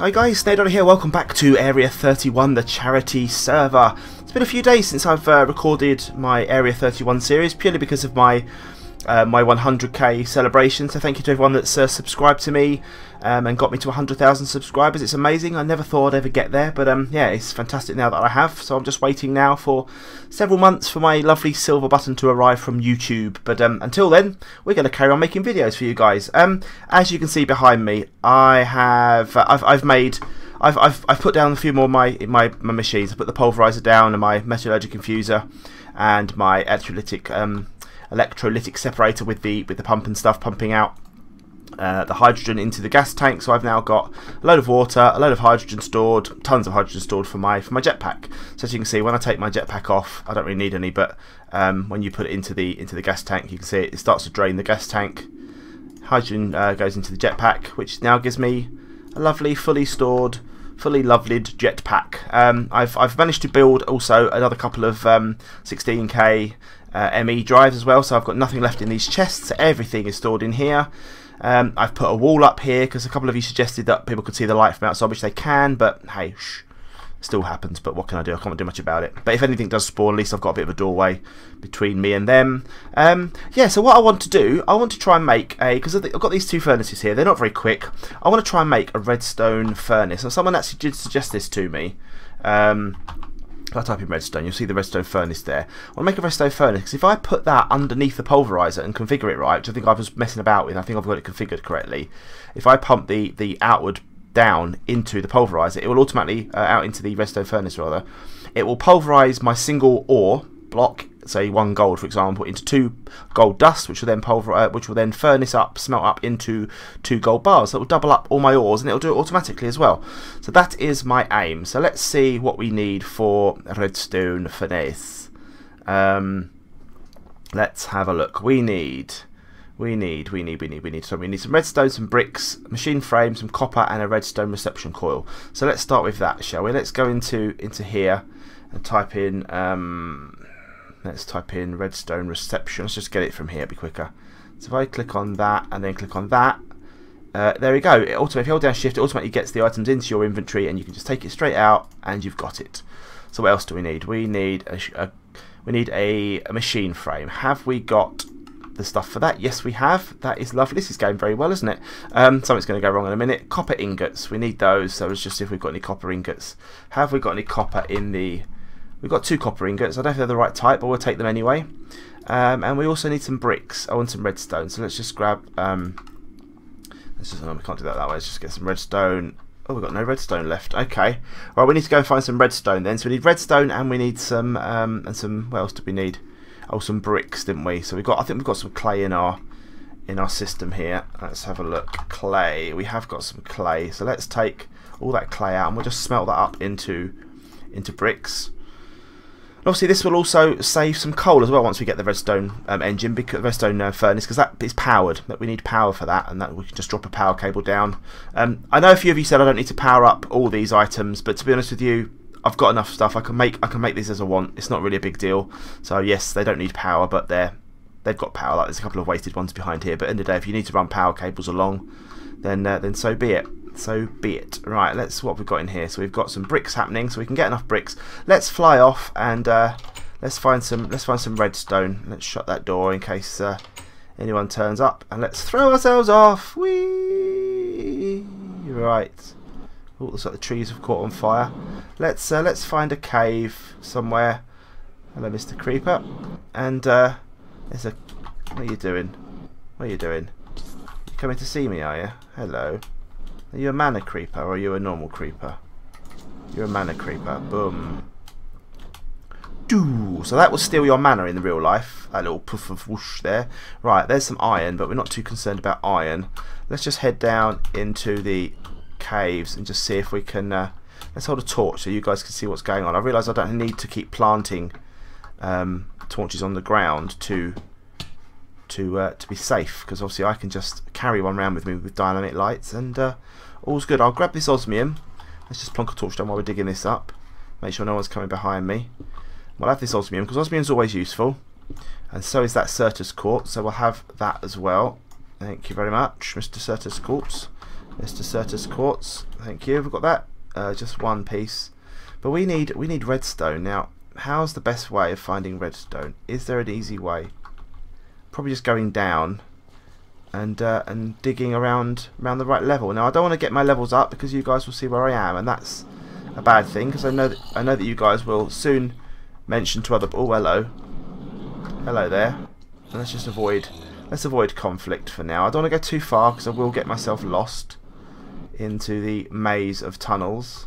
Hi guys, Snake Doctor here, welcome back to Area 31, the charity server. It's been a few days since I've uh, recorded my Area 31 series, purely because of my uh, my 100k celebration. So thank you to everyone that's uh, subscribed to me um, and got me to 100,000 subscribers. It's amazing. I never thought I'd ever get there, but um, yeah, it's fantastic now that I have. So I'm just waiting now for several months for my lovely silver button to arrive from YouTube. But um, until then, we're going to carry on making videos for you guys. Um, as you can see behind me, I have uh, I've, I've made. I've, I've, I've put down a few more of my, my, my machines. I put the pulverizer down and my metallurgic infuser and my electrolytic um, electrolytic separator with the with the pump and stuff pumping out uh, the hydrogen into the gas tank. So I've now got a load of water, a load of hydrogen stored, tons of hydrogen stored for my for my jetpack. So as you can see, when I take my jetpack off, I don't really need any, but um, when you put it into the into the gas tank, you can see it, it starts to drain the gas tank. Hydrogen uh, goes into the jetpack, which now gives me a lovely, fully stored, fully lovelied jetpack. Um, I've I've managed to build also another couple of um, 16k uh, ME drives as well, so I've got nothing left in these chests. Everything is stored in here. Um, I've put a wall up here because a couple of you suggested that people could see the light from outside, which they can, but hey, shh, still happens. But what can I do? I can't do much about it. But if anything does spawn, at least I've got a bit of a doorway between me and them. Um, yeah, so what I want to do, I want to try and make a, because I've got these two furnaces here, they're not very quick. I want to try and make a redstone furnace. And someone actually did suggest this to me. Um, I type in redstone, you'll see the redstone furnace there. I want to make a redstone furnace because if I put that underneath the pulverizer and configure it right, which I think I was messing about with, I think I've got it configured correctly. If I pump the, the outward down into the pulverizer, it will automatically, uh, out into the redstone furnace rather, it will pulverize my single ore block say one gold for example into two gold dust which will then pulver uh, which will then furnace up smelt up into two gold bars that will double up all my ores and it'll do it automatically as well so that is my aim so let's see what we need for redstone furnace um, let's have a look we need we need, we need, we need, we need. So we need some redstone, some bricks, machine frame, some copper, and a redstone reception coil. So let's start with that, shall we? Let's go into into here and type in um, let's type in redstone reception. Let's just get it from here, be quicker. So if I click on that and then click on that, uh, there we go. It automatically, if you hold down shift, it automatically gets the items into your inventory and you can just take it straight out and you've got it. So what else do we need? We need a, a we need a, a, machine frame. Have we got the stuff for that? Yes, we have. That is lovely. This is going very well, isn't it? Um, something's going to go wrong in a minute. Copper ingots. We need those. So let's just see if we've got any copper ingots. Have we got any copper in the We've got two copper ingots. I don't if they're the right type, but we'll take them anyway. Um, and we also need some bricks. I want some redstone. So let's just grab... Um, let's just, oh, we can't do that that way. Let's just get some redstone. Oh, we've got no redstone left. Okay. Right, we need to go and find some redstone then. So we need redstone and we need some... Um, and some... What else do we need? Oh, some bricks, didn't we? So we've got... I think we've got some clay in our in our system here. Let's have a look. Clay. We have got some clay. So let's take all that clay out and we'll just smelt that up into into bricks. And obviously this will also save some coal as well once we get the redstone um, engine, because redstone uh, furnace, because that is powered. That we need power for that, and that we can just drop a power cable down. Um, I know a few of you said I don't need to power up all these items, but to be honest with you, I've got enough stuff. I can make I can make these as I want. It's not really a big deal. So yes, they don't need power, but they're they've got power. Like there's a couple of wasted ones behind here, but in the, day, if you need to run power cables along, then uh, then so be it so be it. Right, let's what we've got in here. So we've got some bricks happening, so we can get enough bricks. Let's fly off and uh, let's find some let's find some redstone. Let's shut that door in case uh, anyone turns up, and let's throw ourselves off. Whee! Right. Oh, looks like the trees have caught on fire. Let's uh, let's find a cave somewhere. Hello, Mr. Creeper. And uh, there's a. What are you doing? What are you doing? You coming to see me, are you? Hello. Are you a mana creeper or are you a normal creeper? You're a mana creeper. Boom. Doo. So that will steal your mana in the real life. That little puff of whoosh there. Right, there's some iron, but we're not too concerned about iron. Let's just head down into the caves and just see if we can... Uh, let's hold a torch so you guys can see what's going on. I realise I don't need to keep planting um, torches on the ground to to uh, to be safe because obviously I can just carry one around with me with dynamic lights and uh, all's good. I'll grab this osmium. Let's just plonk a torch down while we're digging this up. Make sure no one's coming behind me. We'll have this osmium because osmium's always useful and so is that Certus quartz so we'll have that as well. Thank you very much Mr. Certus quartz. Mr. Certus quartz. Thank you. We've got that. Uh, just one piece. But we need we need redstone now. How's the best way of finding redstone? Is there an easy way? Probably just going down and uh, and digging around around the right level. Now I don't want to get my levels up because you guys will see where I am, and that's a bad thing because I know that I know that you guys will soon mention to other. Oh, hello, hello there. let's just avoid let's avoid conflict for now. I don't want to go too far because I will get myself lost into the maze of tunnels.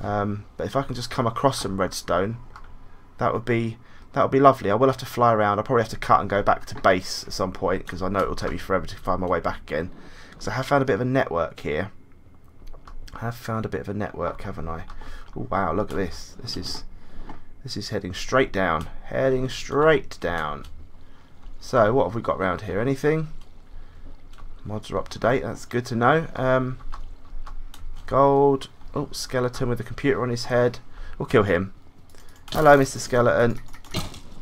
Um, but if I can just come across some redstone, that would be that would be lovely. I will have to fly around. I'll probably have to cut and go back to base at some point because I know it will take me forever to find my way back again. Because I have found a bit of a network here. I have found a bit of a network, haven't I? Oh wow, look at this. This is this is heading straight down. Heading straight down. So what have we got around here? Anything? Mods are up to date. That's good to know. Um, gold. Oh, skeleton with a computer on his head. We'll kill him. Hello, Mr. Skeleton.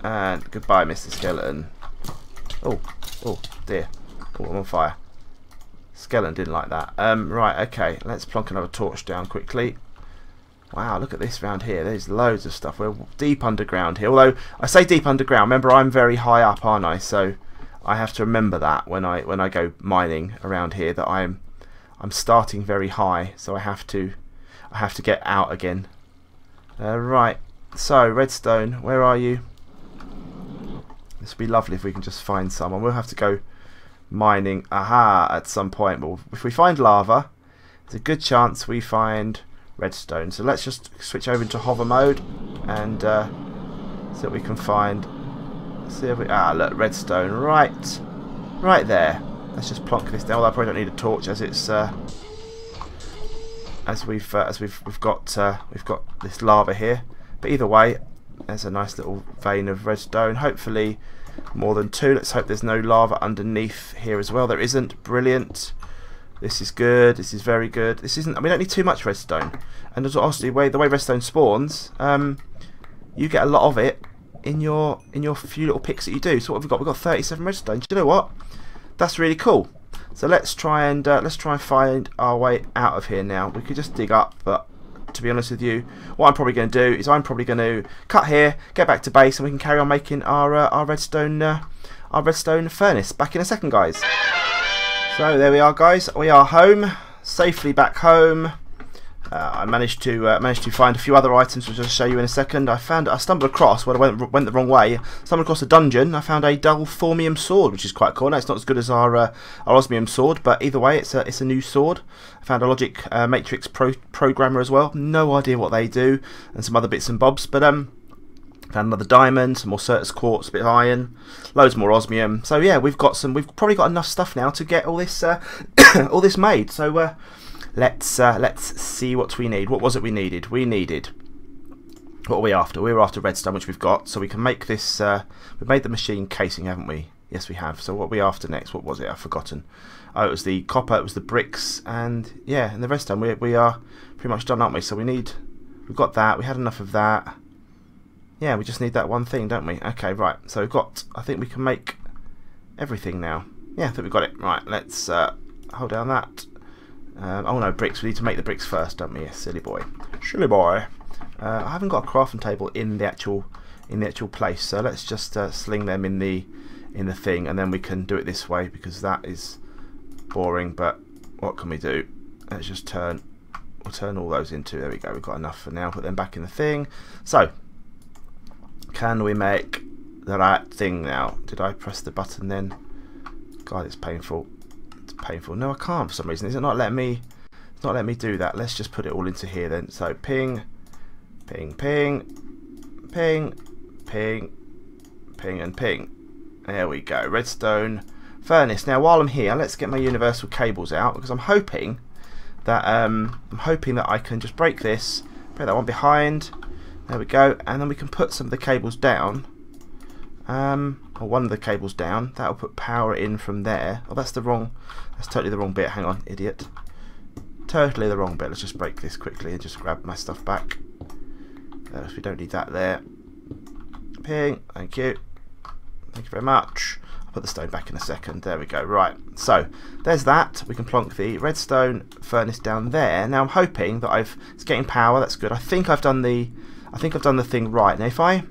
And goodbye, Mr. Skeleton. Oh, oh, dear. Oh, I'm on fire. Skeleton didn't like that. Um, right, okay. Let's plonk another torch down quickly. Wow, look at this round here. There's loads of stuff. We're deep underground here. Although, I say deep underground. Remember, I'm very high up, aren't I? So, I have to remember that when I when I go mining around here that I'm I'm starting very high. So I have to I have to get out again. Uh, right. So, redstone, where are you? This would be lovely if we can just find some. And we'll have to go mining, aha, at some point. But if we find lava, there's a good chance we find redstone. So let's just switch over into hover mode and uh, see what we can find. See if we, ah, look, redstone, right, right there. Let's just plonk this down. Although I probably don't need a torch as it's uh, as we've uh, as we've we've got uh, we've got this lava here. But either way, there's a nice little vein of redstone. Hopefully more than two. Let's hope there's no lava underneath here as well. There isn't. Brilliant. This is good. This is very good. This isn't. I mean, don't need too much redstone. And honestly, the way the way redstone spawns, um, you get a lot of it in your in your few little picks that you do. So what have we got? We've got 37 redstone. Do you know what? That's really cool. So let's try and uh, let's try and find our way out of here now. We could just dig up, but to be honest with you. What I'm probably going to do is I'm probably going to cut here, get back to base, and we can carry on making our uh, our redstone uh, our redstone furnace. Back in a second, guys. So there we are, guys. We are home, safely back home. Uh, I managed to uh, managed to find a few other items, which I'll show you in a second. I found I stumbled across when I went went the wrong way. Stumbled across a dungeon. I found a dull thaumium sword, which is quite cool. Now it's not as good as our uh, our osmium sword, but either way, it's a it's a new sword. I found a logic uh, matrix pro programmer as well. No idea what they do, and some other bits and bobs. But um, found another diamond, some more Certus quartz, a bit of iron, loads more osmium. So yeah, we've got some. We've probably got enough stuff now to get all this uh, all this made. So uh, let's uh, let's see what we need. What was it we needed? We needed. What are we after? We were after redstone, which we've got. So we can make this. Uh, we've made the machine casing, haven't we? Yes, we have. So what are we after next? What was it? I've forgotten. Oh, it was the copper. It was the bricks, and yeah, and the redstone. We we are pretty much done, aren't we? So we need. We've got that. We had enough of that. Yeah, we just need that one thing, don't we? Okay, right. So we've got. I think we can make everything now. Yeah, I think we've got it. Right. Let's uh, hold down that. Um, oh no, bricks. We need to make the bricks first, don't we? Yes, silly boy. Silly boy. Uh, I haven't got a crafting table in the actual in the actual place, so let's just uh, sling them in the in the thing, and then we can do it this way because that is boring. But what can we do? Let's just turn. We'll turn all those into. There we go. We've got enough for now. Put them back in the thing. So, can we make the right thing now? Did I press the button then? God, it's painful painful. No, I can't for some reason. Is it not letting me? It's not letting me do that. Let's just put it all into here then. So ping, ping, ping, ping, ping, ping, and ping. There we go. Redstone furnace. Now, while I'm here, let's get my universal cables out because I'm hoping that um, I'm hoping that I can just break this, break that one behind. There we go, and then we can put some of the cables down. Um, or one of the cables down. That'll put power in from there. Oh, that's the wrong. That's totally the wrong bit. Hang on, idiot. Totally the wrong bit. Let's just break this quickly and just grab my stuff back. Uh, we don't need that there. Ping. Thank you. Thank you very much. I'll put the stone back in a second. There we go. Right. So there's that. We can plonk the redstone furnace down there. Now I'm hoping that I've it's getting power. That's good. I think I've done the I think I've done the thing right. Now if I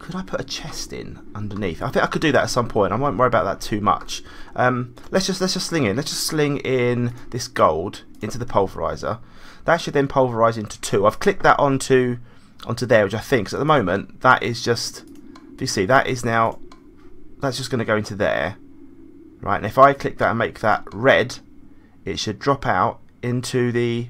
could I put a chest in underneath? I think I could do that at some point. I won't worry about that too much. Um, let's just let's just sling in. Let's just sling in this gold into the pulverizer. That should then pulverize into two. I've clicked that onto onto there, which I think, because at the moment that is just. If you see, that is now that's just going to go into there, right? And if I click that and make that red, it should drop out into the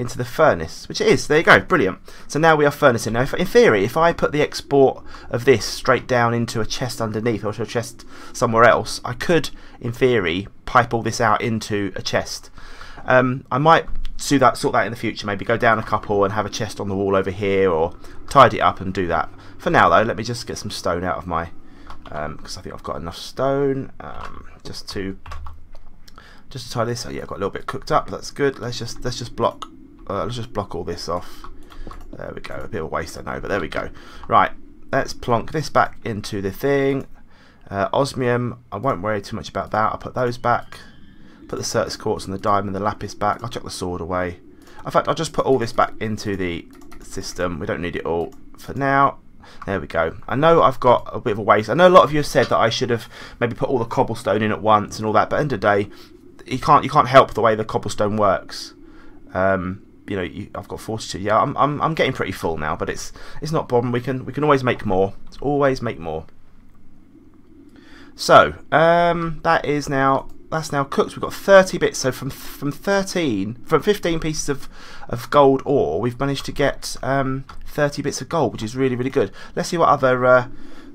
into the furnace, which it is. There you go, brilliant. So now we are furnacing. Now, if, in theory, if I put the export of this straight down into a chest underneath or to a chest somewhere else, I could, in theory, pipe all this out into a chest. Um, I might do that, sort that in the future. Maybe go down a couple and have a chest on the wall over here, or tidy it up and do that. For now, though, let me just get some stone out of my because um, I think I've got enough stone um, just to just to tie this. Oh yeah, I've got a little bit cooked up. That's good. Let's just let's just block uh, let's just block all this off. There we go. A bit of a waste, I know, but there we go. Right, let's plonk this back into the thing. Uh, osmium, I won't worry too much about that. I'll put those back. Put the Certus quartz and the diamond, and the lapis back. I'll chuck the sword away. In fact, I'll just put all this back into the system. We don't need it all for now. There we go. I know I've got a bit of a waste. I know a lot of you have said that I should have maybe put all the cobblestone in at once and all that, but end of the day, you can't you can't help the way the cobblestone works. Um, you know, you, I've got 42. Yeah, I'm, I'm I'm getting pretty full now, but it's it's not a problem. We can we can always make more. Always make more. So um, that is now that's now cooked. We've got 30 bits. So from from 13, from 15 pieces of, of gold ore, we've managed to get um, 30 bits of gold, which is really really good. Let's see what other uh,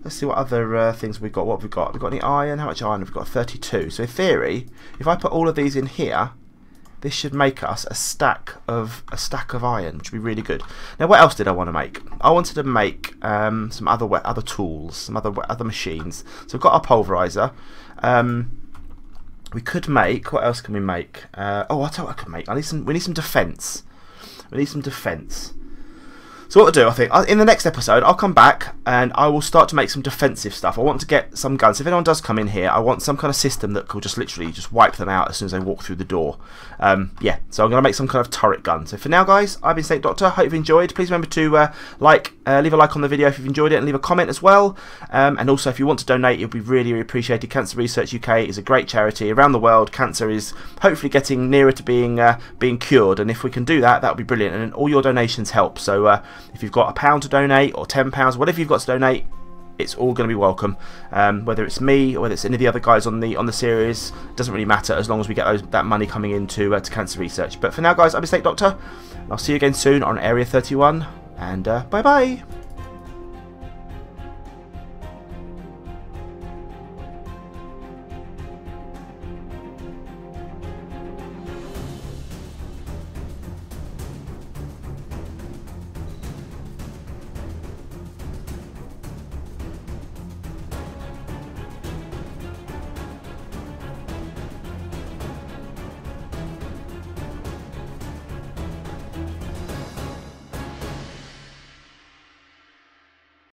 let's see what other uh, things we've got. What have we got? We've got any iron. How much iron have we got? 32. So in theory, if I put all of these in here, this should make us a stack of a stack of iron, which would be really good. Now, what else did I want to make? I wanted to make um, some other other tools, some other other machines. So we've got our pulverizer. Um, we could make. What else can we make? Uh, oh, I what I could make. I need some. We need some defense. We need some defense. So what to do, I think, in the next episode, I'll come back and I will start to make some defensive stuff. I want to get some guns. If anyone does come in here, I want some kind of system that could just literally just wipe them out as soon as they walk through the door. Um, yeah, so I'm going to make some kind of turret gun. So for now, guys, I've been Snake Doctor. Hope you've enjoyed. Please remember to uh, like, uh, leave a like on the video if you've enjoyed it, and leave a comment as well. Um, and also, if you want to donate, it would be really, really appreciated. Cancer Research UK is a great charity around the world. Cancer is hopefully getting nearer to being uh, being cured, and if we can do that, that would be brilliant. And all your donations help. So uh, if you've got a pound to donate or ten pounds, whatever you've got to donate, it's all going to be welcome. Um, whether it's me or whether it's any of the other guys on the on the series, doesn't really matter as long as we get those, that money coming into uh, to cancer research. But for now, guys, I've been Snake Doctor. I'll see you again soon on Area 31, and uh, bye bye.